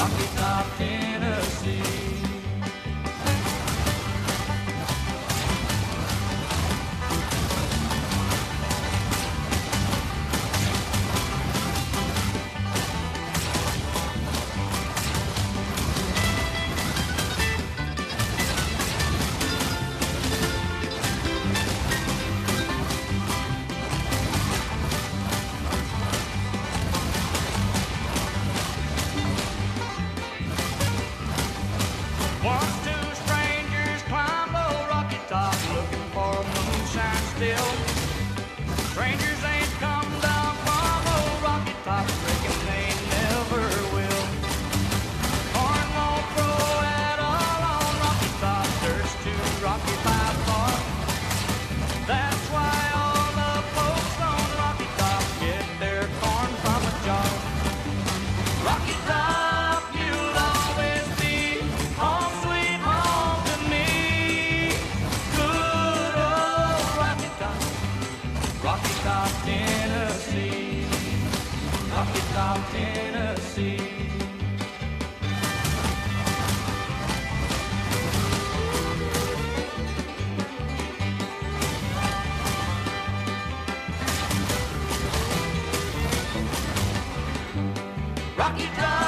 Coffee, coffee. Tennessee. Arkansas, Tennessee. Rocky Top.